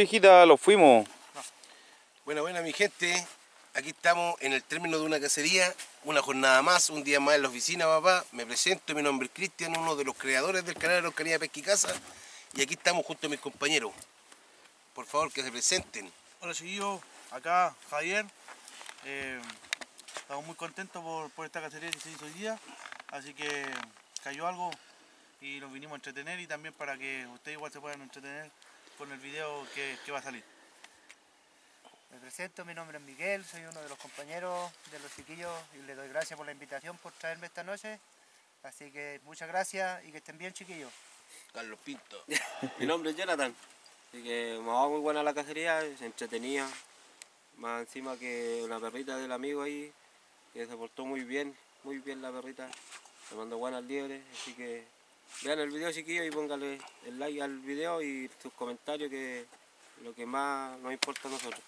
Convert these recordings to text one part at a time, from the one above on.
viejita, los fuimos. Bueno, bueno, mi gente, aquí estamos en el término de una cacería, una jornada más, un día más en la oficina, papá. Me presento, mi nombre es Cristian, uno de los creadores del canal Araucanía Pesca y Casa, y aquí estamos junto a mis compañeros. Por favor, que se presenten. Hola chiquillos, acá Javier. Eh, estamos muy contentos por, por esta cacería que se hizo hoy día. Así que cayó algo y nos vinimos a entretener y también para que ustedes igual se puedan entretener con el video que, que va a salir. Me presento, mi nombre es Miguel, soy uno de los compañeros de los chiquillos y les doy gracias por la invitación por traerme esta noche. Así que muchas gracias y que estén bien chiquillos. Carlos Pinto. Mi nombre es Jonathan. Así que me va muy buena la cacería, se entretenía. Más encima que una perrita del amigo ahí, que se portó muy bien, muy bien la perrita. Me mandó buenas liebres, así que vean el video chiquillos y pónganle el like al video y sus comentarios que es lo que más nos importa a nosotros.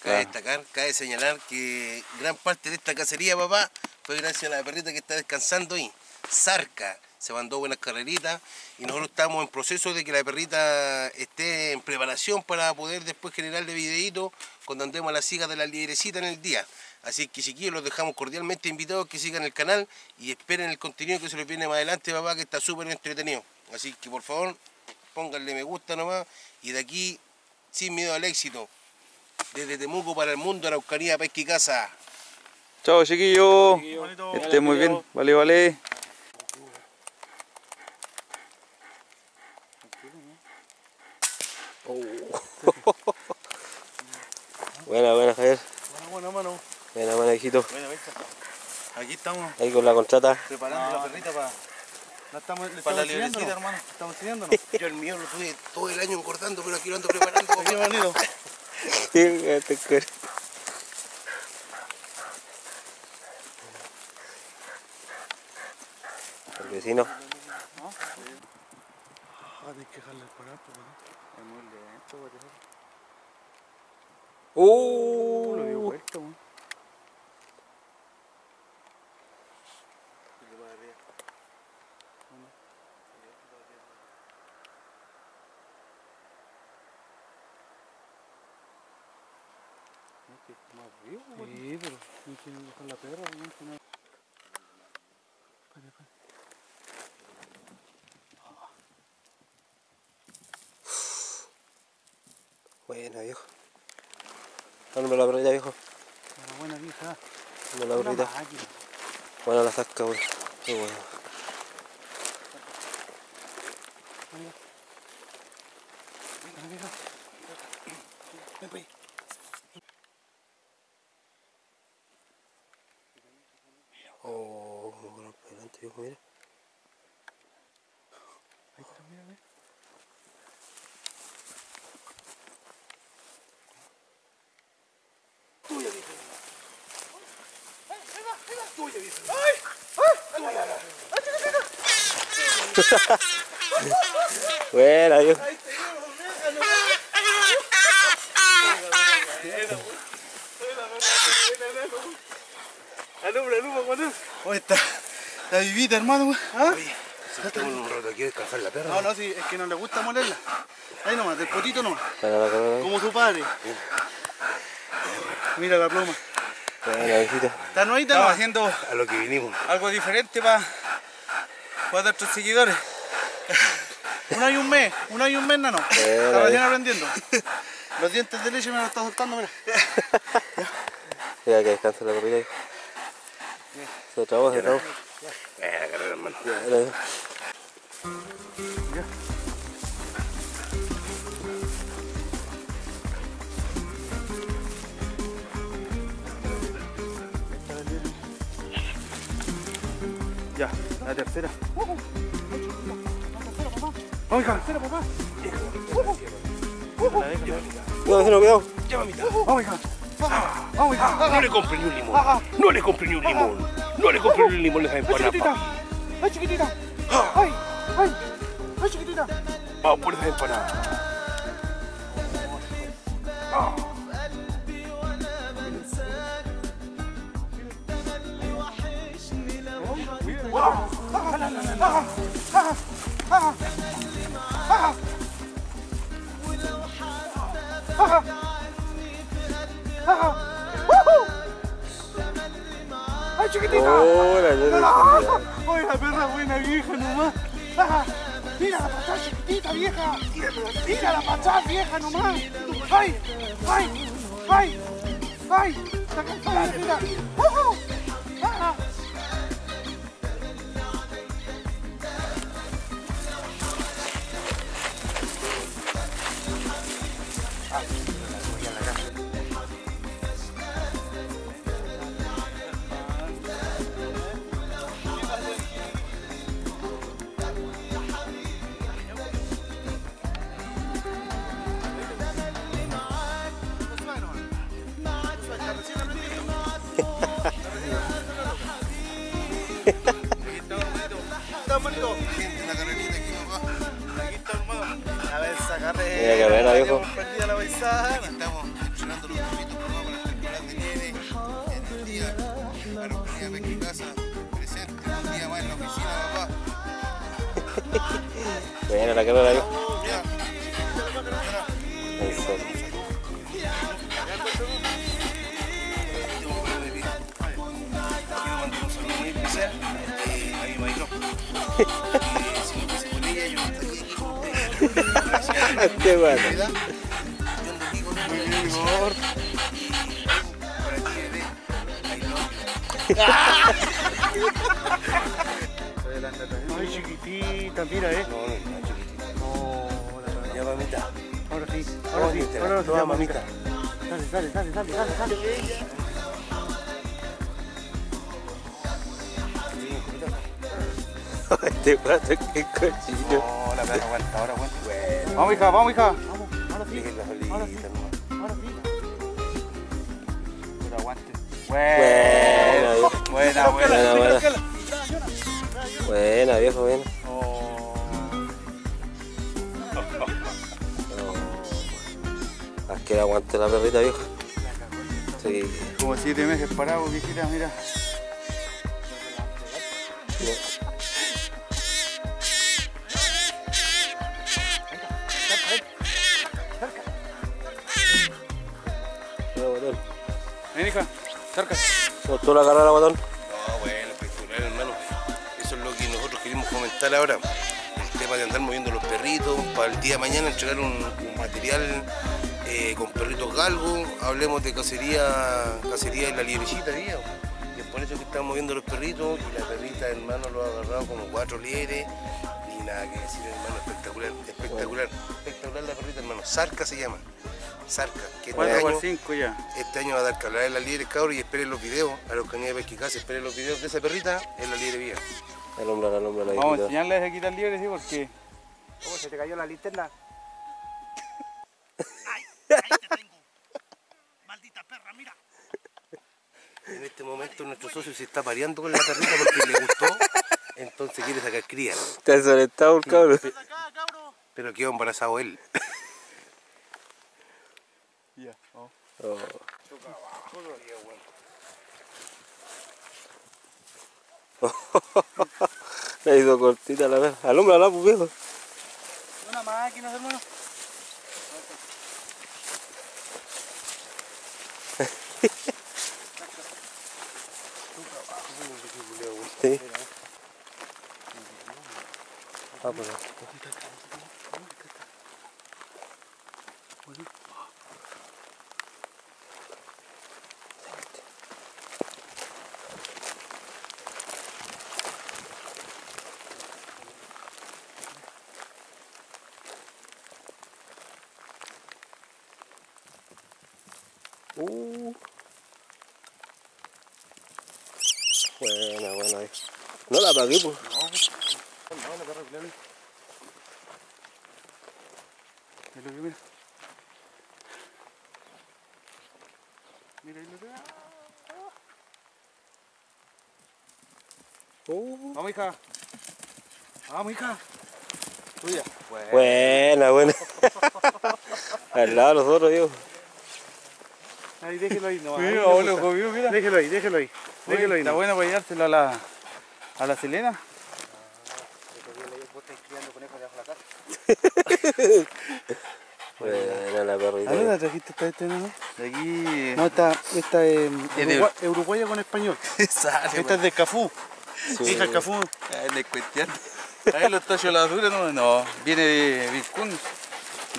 Cabe destacar, cabe señalar que gran parte de esta cacería, papá, fue gracias a la perrita que está descansando ahí. Zarca, se mandó buenas carreritas y nosotros estamos en proceso de que la perrita esté en preparación para poder después generarle videíto cuando andemos a la siga de la librecita en el día. Así que chiquillos los dejamos cordialmente invitados que sigan el canal y esperen el contenido que se les viene más adelante, papá, que está súper entretenido. Así que por favor, pónganle me gusta nomás y de aquí, sin miedo al éxito, desde Temuco para el mundo, Araucanía, Pesca y Casa. Chao chiquillos. Estén muy bien. Vale, vale. Buena, buena Javier. Bueno, bueno, mano. Buena, buena hijito. Buena, ¿viste? Aquí estamos Ahí con la contrata. preparando la perrita para... No estamos, Para la ¿no? hermano. Estamos enseñándonos. Yo el mío lo tuve todo el año engordando, pero aquí lo ando preparando. Aquí, bonito. Cuero. El vecino. Ah, tienes que dejarle pues, ¿no? Es muy lento, güey. Uh, Lo dio güey. Sí, pero no tiene que dejar la perra, güey, no-. Buena, viejo. Dame la perrita, viejo. Una buena vieja. Dame la máquina. Buena la zasca, wey. Qué bueno. Ven, pues. Oh, bueno, viejo, mira. Ahí está, mira, ve. Buena, viejo. Alumbra, alumbra, Juan. ¿Dónde está? La vivita, hermano, güey. ¿Ah? Estamos un rato aquí a descansar la perra. No, no, sí, es que no le gusta molerla. Ahí nomás, del potito nomás. La. Como su padre. Mira la pluma. Buena, viejito. Está nuevita, Estamos haciendo A lo que vinimos. algo diferente para para nuestros seguidores. Un año y un mes, un año y un mes, nano. Está recién aprendiendo. Los dientes de leche me los está soltando, mira. Mira que descansa la perrita, viejo. Se trabó, se trabó. Ya, la tercera. Vamos, hija. Tercera, papá. Cuidado, vecino, cuidado. Vamos, hija. Vamos, hija. No le compré ni un limón. No le compré ni un limón. No le compré les va a ¡Ay, empanar, chiquitita! ¡Ay, chiquitita! ¡Ay! ¡Ay! ¡Ay, chiquitita! Vamos por esa empanada. ¡Ay, chiquitita! Hola, ¡Ay, la perra buena vieja nomás! ¡Ah! ¡Mira la patada chiquitita vieja! ¡Mira la patada vieja nomás! ¡Ay! ¡Ay! ¡Ay! ¡Ay! ¡Está cansada, mira! ¡Ujú! ¡Ah! Love you. ¡Ay, chiquitita! Mira, eh. No, no, no, chiquitito. No, verdad. Ya, mamita. Ahora sí, ahora sí, ahora sí, mamita. Dale, dale, dale, dale, dale, dale. Este guato, qué cochino. No, la perra aguanta, ahora aguanta. Vamos, hija, vamos, hija. Vamos, ahora sí, ahora sí, ahora sí. Pero aguante. Buena. Buena, buena. Buena, buena. Buena, viejo, buena. No. Haz que aguante la perrita, viejo. Sí. Como siete meses parados, viejita. Mira, ¿No tú la carrera, botón? No, bueno, espectacular, hermano. Eso es lo que nosotros queremos comentar ahora. El tema de andar moviendo los perritos, para el día de mañana entregar un, un material eh, con perritos galgos. Hablemos de cacería, cacería en la liebrecita, ¿vio? Y es por eso que estamos moviendo los perritos y la perrita, hermano, lo ha agarrado como cuatro liebres. Ni nada que decir, hermano, espectacular, espectacular, espectacular la perrita, hermano. Sarca se llama. Sarca, que este año, cinco ya. este año va a dar que hablar de la liebre cabro y esperen los videos, a los canales de Pesquicasa, esperen los videos de esa perrita en la liebre vía. Alumbra, alumbra la Vamos a enseñarles a quitar liebres, sí, porque ¿Cómo se te cayó la linterna? Maldita perra, mira. En este momento nuestro socio se está pareando con la perrita porque le gustó, entonces quiere sacar cría. Te has solentado, cabrón. Pero quedó embarazado él. ya, vamos. Oh. Le hizo cortita la perra. Alúmbrala, pues viejo. Una máquina, hermano. Sí. Ah, pues. Buena, buena, viejo. No la apagué, pues. Mira, mira, mira. Mira, ahí lo veo. Uh, Vamos, hija. Vamos, hija. Tuya. buena, buena. Al lado de nosotros, digo. Ahí déjelo ahí, no. ahí Mira, ole, gusta. Jovio, mira. Déjelo ahí, déjelo ahí. Déjelo ahí. Está no. bueno para llevárselo a la, a la Selena. Buena la ¿A dónde la trajiste esta este, no? De aquí. No, esta, esta es Es de- Urugua- uruguaya con español. Sale, Esta es de Cafú. Hija el Cafú. Ah, le cuestión. Ahí los tachos de la dura, no, no, viene de Vilcún.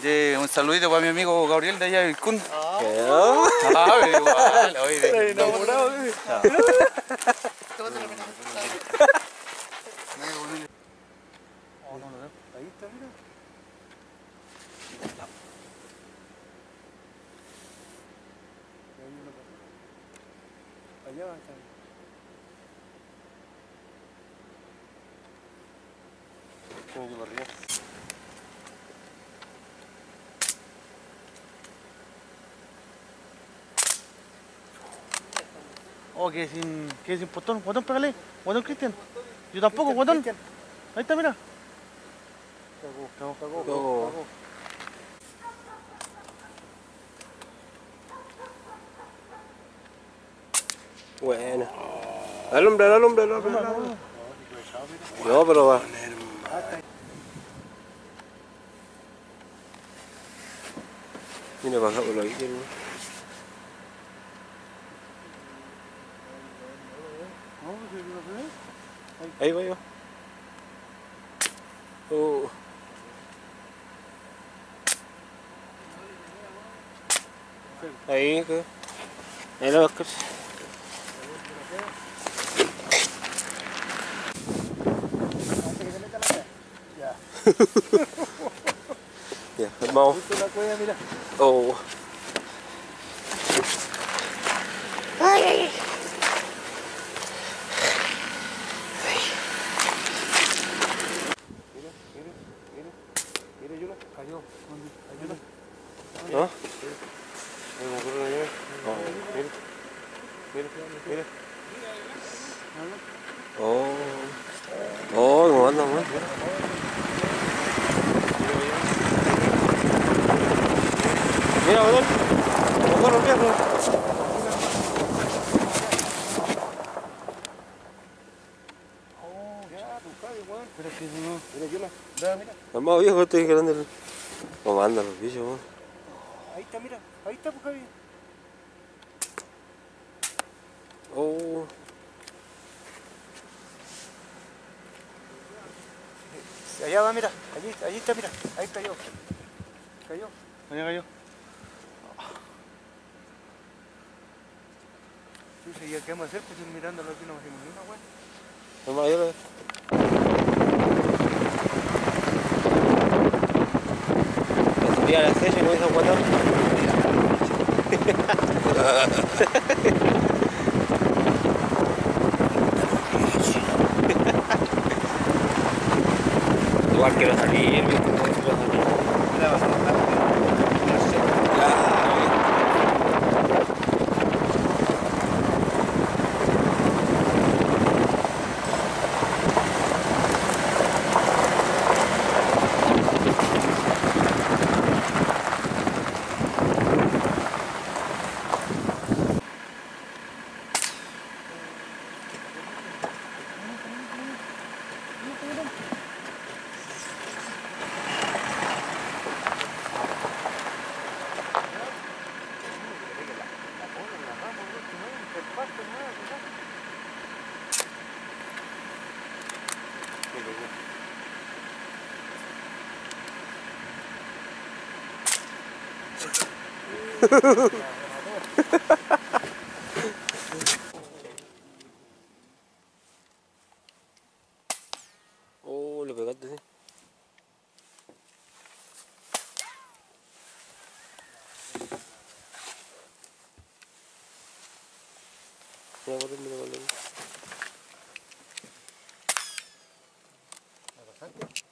De un saludito para mi amigo Gabriel de allá de Vilcún. ¿Qué? Ah, pero igual, oye, de enamorado. Ahí está, mira. Allá está. Como que barrió. Oh, que sin, que sin botón. Botón, pégale. Botón, Cristian. Yo tampoco, botón. Ahí está, mira. Cagó, cagó, Cagó. cagó. Buena. Alumbra, alumbra, alumbra. No, pero va. Mira por ahí. Ahí va yo. Oh. Ahí, que. Ahí la vas a Ya, vamos. Oh. ¿Ah? Oh. Oh, ¿cómo anda, man? Mira, botón. Mejor los viejos. Que grande. ¿Cómo andan los bichos, man? Ahí está, mira. Ahí está, pues, Javi. Oh. Allá va, mira. Allí, allí está, mira. Ahí cayó. Cayó. Allá cayó. Sí, ya qué vamos a hacer, pues ir mirándolo aquí no hacemos ni una, güey. El subía la sella y no hizo aguantar. Igual quiero salir, ¿viste? Quiero salir. Oh, le pegaste, sí. Mira, corre, mira, corre.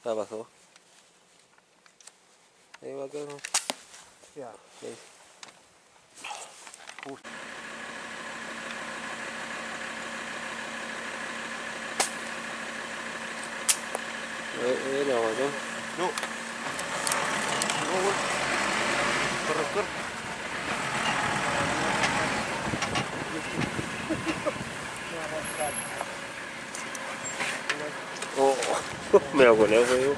Ya pasó. Ahí va a quedar. Ya. Ahí. Eh, eh, no, no. No. No, bueno. Corre, corre. Oh, me lo conozco yo.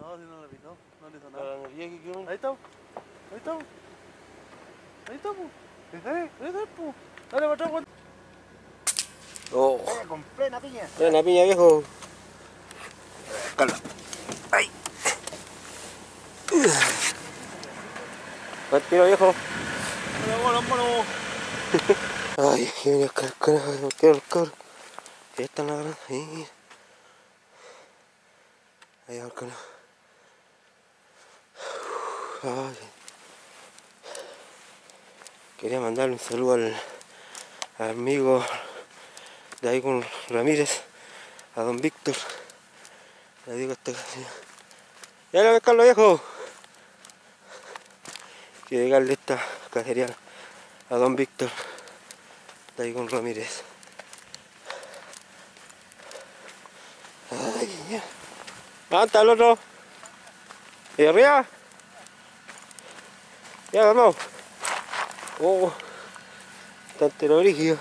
No, si no le pitó, no le hizo nada. Ahí estamos, ahí estamos. Ahí estamos. Ahí está, po. Dale para atrás, Juan. Oh, Vaya con plena piña. mira la piña viejo. Calma. Ay. Va el tiro viejo. Ay, que viene el carajo, no quiero el cabro. Ahí están las grandes, ahí. Ahí va el carajo. Ay. Quería mandarle un saludo al, al amigo de ahí con Ramírez, a don Víctor. Le digo a este Ya voy a Carlos viejo. Quiero llegarle esta cacería a don Víctor con Ramírez. Ay, ya. Levanta el otro. Y arriba. Ya, vamos. Oh, está entero brígido.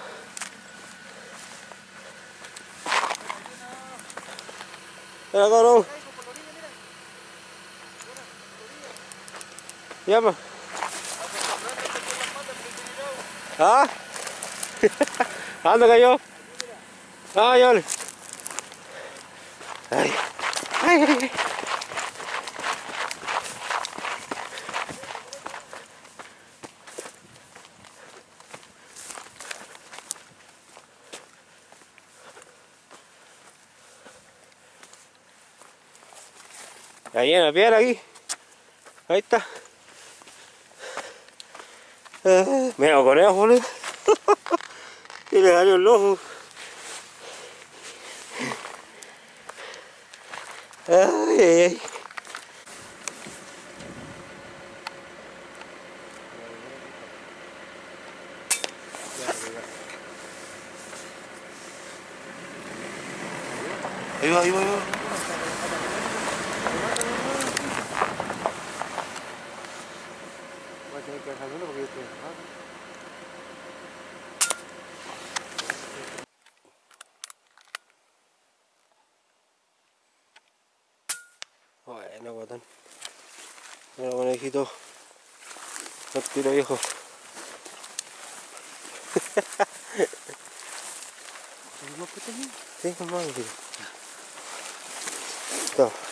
Espera, cabrón. Llama. ¿Ah? ¿A dónde cayó? Ah, ya. Ay. Ay, ay. Ahí en aquí. Ahí está. Ah, Mira, conejo, boludo. y le salió el ojo. Ay, ay, ay. Ahí va, ahí va, ahí va. Voy a tener que dejar uno porque yo estoy enojado. Bueno, botón. Mira, conejito. No tiro viejo. Sí, con más, Chao.